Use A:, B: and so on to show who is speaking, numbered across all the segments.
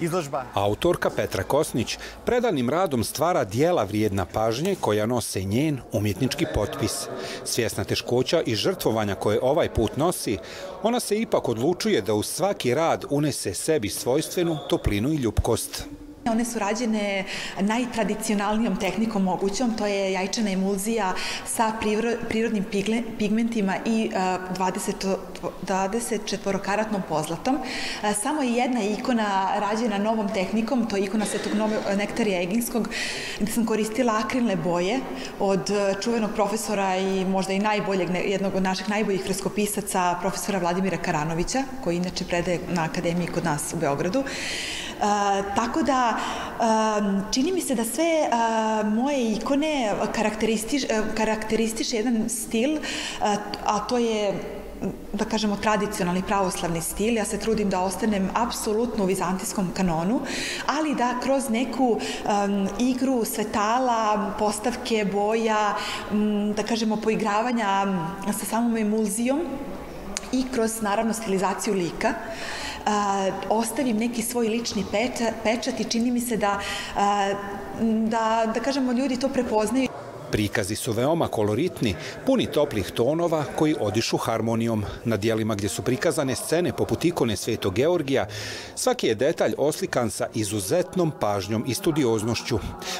A: Izložba.
B: Autorka Petra Kosnić predanim radom stvara dijela vrijedna pažnje koja nose njen umjetnički potpis. Svjesna teškoća i žrtvovanja koje ovaj put nosi, ona se ipak odlučuje da u svaki rad unese sebi svojstvenu toplinu i ljubkost.
C: One su rađene najtradicionalnijom tehnikom mogućom, to je jajčana emulzija sa prirodnim pigmentima i 24-karatnom pozlatom. Samo je jedna ikona rađena novom tehnikom, to je ikona Svetog nektarija Eginskog, gde sam koristila akrilne boje od čuvenog profesora i možda i najboljeg, jednog od naših najboljih freskopisaca, profesora Vladimira Karanovića, koji inače predaje na akademiji kod nas u Beogradu. Tako da čini mi se da sve moje ikone karakteristiš, karakteristiše jedan stil, a to je da kažemo tradicionalni pravoslavni stil. Ja se trudim da ostanem apsolutno u vizantijskom kanonu, ali da kroz neku um, igru svetala, postavke, boja, um, da kažemo poigravanja sa samom emulzijom i kroz naravno stilizaciju lika ostavim neki svoj lični pečat i čini mi se da, da, da kažemo, ljudi to prepoznaju.
B: Prikazi su veoma koloritni, puni toplih tonova koji odišu harmonijom. Na dijelima gdje su prikazane scene poput ikone Svetog Georgija, svaki je detalj oslikan sa izuzetnom pažnjom i studioznošću.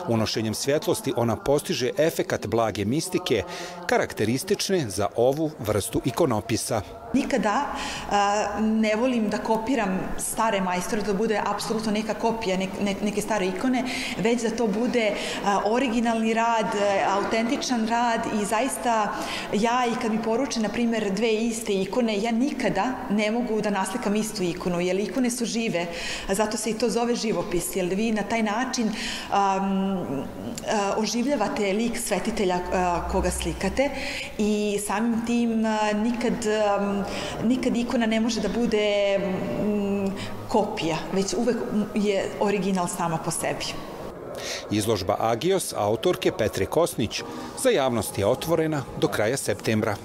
B: Unošenjem svjetlosti ona postiže efekat blage mistike, karakteristične za ovu vrstu ikonopisa.
C: Nikada ne volim da kopiram stare majstore, da bude apsolutno neka kopija neke stare ikone, već da to bude originalni rad, autentičan rad i zaista ja i kad mi poruče, na primjer, dve iste ikone, ja nikada ne mogu da naslikam istu ikonu, jer ikone su žive, zato se i to zove živopis, jer vi na taj način um, oživljavate lik svetitelja koga slikate i samim tim nikad, nikad ikona ne može da bude kopija, već uvek je original sama po sebi.
B: Izložba Agios autorke Petre Kosnić za javnost je otvorena do kraja septembra.